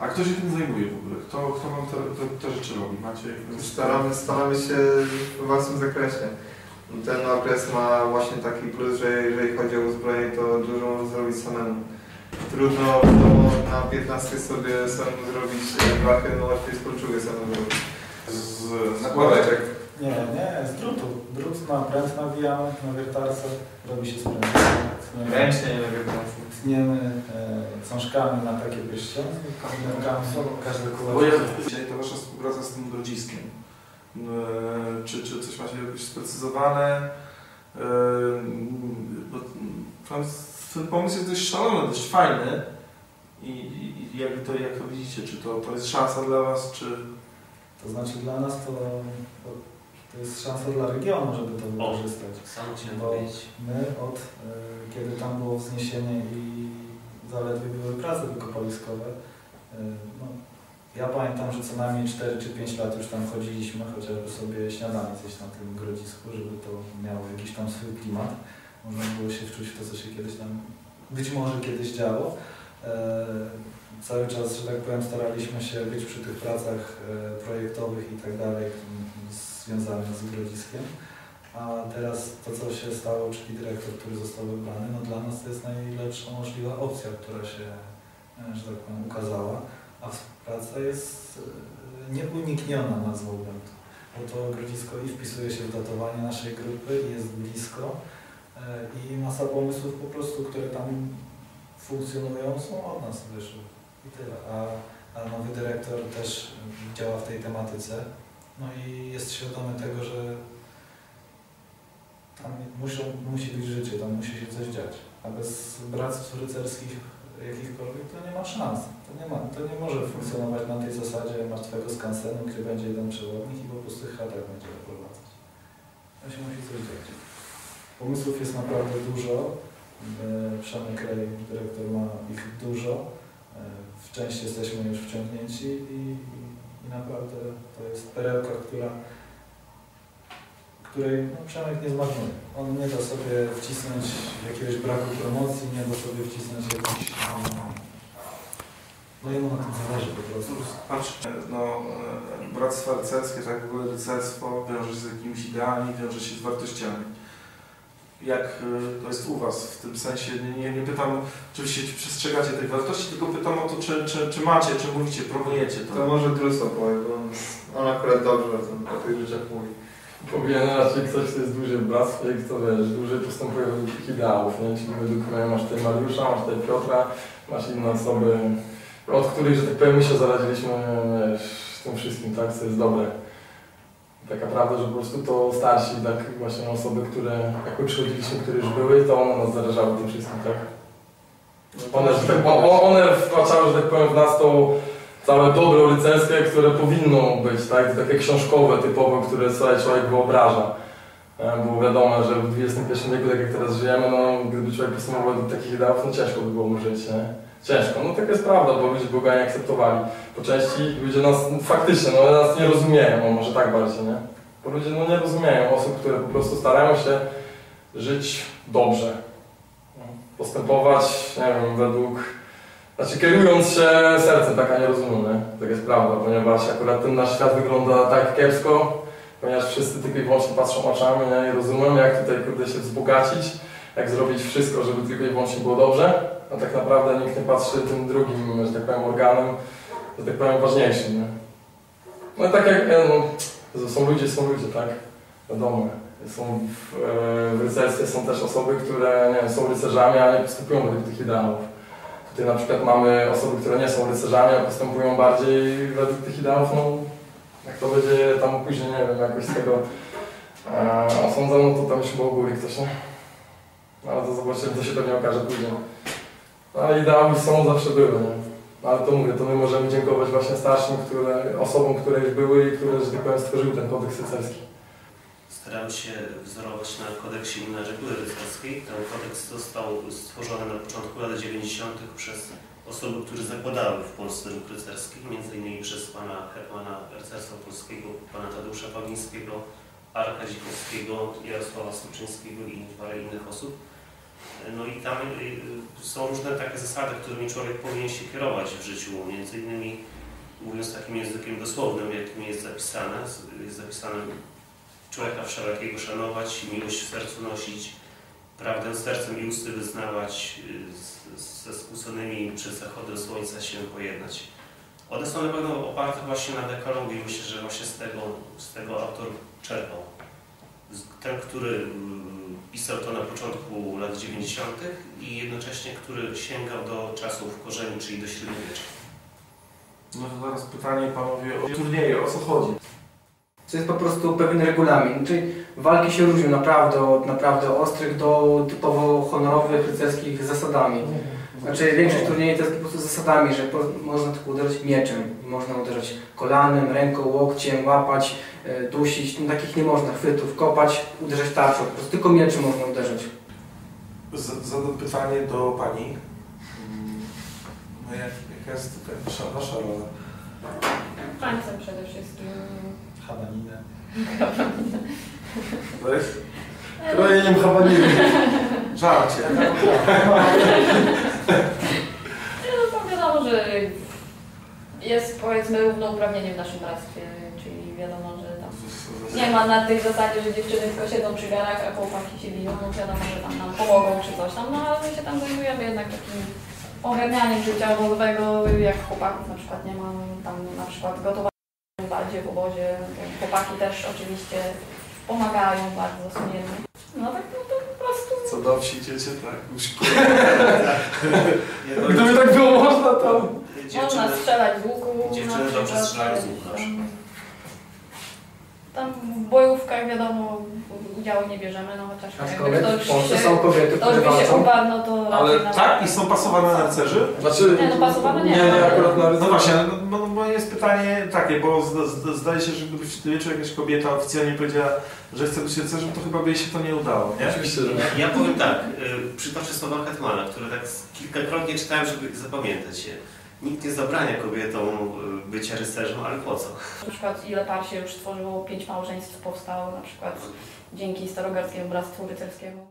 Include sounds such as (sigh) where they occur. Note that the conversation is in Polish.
A kto się tym zajmuje w ogóle? Kto, kto wam te, te, te rzeczy robi? Macie. Staramy, staramy się w własnym zakresie. Ten okres ma właśnie taki plus, że jeżeli chodzi o uzbrojenie, to dużo można zrobić samemu. Trudno no, na 15 sobie samemu zrobić blachy, no łatwiej z kolczugę samemu zrobić. Z nakładek? Nie, nie, z drutu. Drut na pręt nawijamy, na wiertarce, robi się z prętu. Ręcznie nie wiem, Tniemy e, cążkami na takie pierścienie i kamerkami są ja, kółeczko. dzisiaj ta wasza współpraca z tym grodziskiem. E, Czy, czy coś macie jakieś sprecyzowane? E, Bo tam ten pomysł jest dość szalony, dość fajny. I, i i jak, to, jak to widzicie? Czy to, to jest szansa dla was, czy... To znaczy dla nas to, to, to jest szansa dla regionu, żeby to wykorzystać. Bo my od, e, kiedy tam było wzniesienie i zaledwie były prace wykopaliskowe, e, no, ja pamiętam, że co najmniej 4 czy 5 lat już tam chodziliśmy, chociażby sobie śniadanie coś na tym grodzisku, żeby to miało jakiś tam swój klimat. Można było się wczuć w to, co się kiedyś tam być może kiedyś działo. E, cały czas, że tak powiem, staraliśmy się być przy tych pracach e, projektowych i tak dalej, związanych z grodziskiem. A teraz to, co się stało, czyli dyrektor, który został wybrany, no dla nas to jest najlepsza możliwa opcja, która się, e, że tak powiem, ukazała. A współpraca jest nieunikniona, nazwałbym to. Bo to grodzisko i wpisuje się w datowanie naszej grupy, jest blisko i masa pomysłów po prostu, które tam funkcjonują, są od nas wyszły. I tyle. A, a nowy dyrektor też działa w tej tematyce. No i jest świadomy tego, że tam muszą, musi być życie, tam musi się coś dziać. A bez bractw rycerskich jakichkolwiek to nie ma szans. To nie, ma, to nie może funkcjonować na tej zasadzie martwego skansenu, gdzie będzie jeden przewodnik i po prostu chatach będzie prowadzać. To się musi coś dziać. Pomysłów jest naprawdę dużo. E, Przemek Rej, dyrektor ma ich dużo. E, W część jesteśmy już wciągnięci i, i, i naprawdę to jest perełka, która której no, Przemek nie zmarnuje. On nie da sobie wcisnąć jakiegoś braku promocji, nie da sobie wcisnąć jakichś... No, no jemu na tym zależy po prostu. Patrz, no, e, bractwa rycerskie, tak w ogóle rycerstwo wiąże się z jakimiś ideami, wiąże się z wartościami. Jak e, to jest u Was w tym sensie? Nie, nie, pytam, oczywiście czy przestrzegacie tej wartości, tylko pytam o to, czy, czy, czy macie, czy mówicie, promujecie to. To może Druso powie, bo on, on akurat dobrze o tym- o tych rzeczach mówi. Powinien raczej ktoś, kto jest dłużej w bractwie i kto wiesz, dłużej postępuje według tych ideałów, nie? Czyli według mnie masz tutaj Mariusza, masz tutaj Piotra, masz inne osoby, od których, że tak powiem, my się zaradziliśmy wiesz, w tym wszystkim, tak, co jest dobre. Taka prawda, że po prostu to starsi, tak właśnie osoby, które jak my przychodziliśmy, które już były, to one nas zarażały tym wszystkim, tak? One, że tak, one że tak powiem, w nas to całe dobro rycerskie, które powinno być, tak? Takie książkowe, typowe, które sobie człowiek wyobraża. E, Było wiadomo, że w XXI wieku, tak jak teraz żyjemy, no, gdyby człowiek postępował do takich ideałów, no ciężko by było mu żyć, nie? Ciężko. No taka jest prawda, bo ludzie Boga nie akceptowali. Po części ludzie nas, faktycznie, no nas nie rozumieją, no, może tak bardziej, nie? Bo ludzie no, nie rozumieją osób, które po prostu starają się żyć dobrze. Postępować, nie wiem, według znaczy kierując się sercem, tak, a nie rozumem, nie? Tak jest prawda, ponieważ akurat ten nasz świat wygląda tak kiepsko, ponieważ wszyscy tylko i wyłącznie patrzą oczami, nie? I rozumiem, jak tutaj kurde się wzbogacić, jak zrobić wszystko, żeby tylko i wyłącznie było dobrze, a tak naprawdę nikt nie patrzy tym drugim, że tak powiem, organem, że tak powiem, ważniejszym, nie? No i tak jak, e, no, są ludzie, są ludzie, tak? Wiadomo. Są w, e, w rycerstwie są też osoby, które nie wiem, są rycerzami, a nie postępują według tych ideałów. Tutaj na przykład mamy osoby, które nie są rycerzami, a postępują bardziej według tych ideałów, no jak to będzie tam później, nie wiem, jakoś z tego e, osądzą, no to tam już chyba ogóli ktoś, nie? No, ale to zobaczymy, to się pewnie okaże później. No, ale ideały są, zawsze były, nie? No, ale to mówię, to my możemy dziękować właśnie starszym, które, osobom, które już były i które, że tak powiem, stworzyły ten kodeks rycerski. Starałem się wzorować na kodeksie na reguły rycerskiej. Ten kodeks został stworzony na początku lat 90. przez osoby, które zakładały w Polsce ruch rycerski, m.in. przez pana hetmana rycerstwa polskiego, pana Tadeusza Pawlińskiego, Arka Dzikowskiego, Jarosława Soczyńskiego i parę innych osób. No i tam y, są różne takie zasady, którymi człowiek powinien się kierować w życiu. Między innymi, mówiąc takim językiem dosłownym, jakim jest zapisane, jest zapisane człowieka wszelkiego szanować, miłość w sercu nosić, prawdę sercem i usty wyznawać, y, ze skłóconymi przed zachodem słońca się pojednać. One są na pewno oparte właśnie na dekalogu i myślę, że właśnie z tego, z tego autor czerpał. Ten, który mm, pisał to na początku lat 90. i jednocześnie, który sięgał do czasów korzeni, czyli do średniowiecza. No to teraz pytanie panowie o turnieje, o co chodzi? To jest po prostu pewien regulamin. Czyli walki się różnią naprawdę od naprawdę ostrych do typowo honorowych, rycerskich zasadami. Znaczy większość turniejów to jest po prostu zasadami, że można tylko uderzać mieczem. Można uderzać kolanem, ręką, łokciem, łapać, e, dusić. No, takich nie można chwytów, kopać, uderzać tarczą. Po prostu tylko mieczem można uderzać. Z- Zadam pytanie do pani. No jak, jaka jest tutaj wasza, wasza rola? Tańcem przede wszystkim. Habaninę. Krojeniem habaniny. (laughs) Żarcie. No to wiadomo, że jest powiedzmy równouprawnienie w naszym bractwie, czyli wiadomo, że tam nie ma na tej zasadzie, że dziewczyny tylko siedzą przy garach, a chłopaki się biją, no wiadomo, że tam nam pomogą czy coś tam, no ale my się tam zajmujemy jednak takim ogarnianiem życia obozowego, jak chłopaków na przykład nie ma, tam na przykład gotowanie w bazie, w obozie, chłopaki też oczywiście pomagają bardzo sumiennie. No tak no to Co do wsi dziecię, tak? Już Gdyby tak było można, to... Można strzelać z łuku. dziewczyny na dobrze przykład, strzelają z łuku na tam- przykład. Tam w bojówkach wiadomo udziału nie bierzemy, no chociaż jakby Aczkolwiek ktoś w Polsce się, są kobiety, ktoś które by się walczą. uparł, no to Ale tak? I są pasowane na rycerzy? Znaczy, Nie, no pasowane nie. Nie, nie, akurat na No właśnie, no, no, bo jest pytanie takie, bo zda, zda, zdaje się, że gdyby w tym wieczór jakaś kobieta oficjalnie powiedziała, że chce być rycerzem, to chyba by jej się to nie udało, nie? Oczywiście, że. Ja powiem tak, y, przytoczę słowa Hetmana, które tak kilkakrotnie czytałem, żeby zapamiętać je. Nikt nie zabrania kobietom y, bycia rycerzem, ale po co? Na przykład ile par się już stworzyło, pięć małżeństw powstało na przykład dzięki Starogardzkiemu Bractwu Rycerskiemu.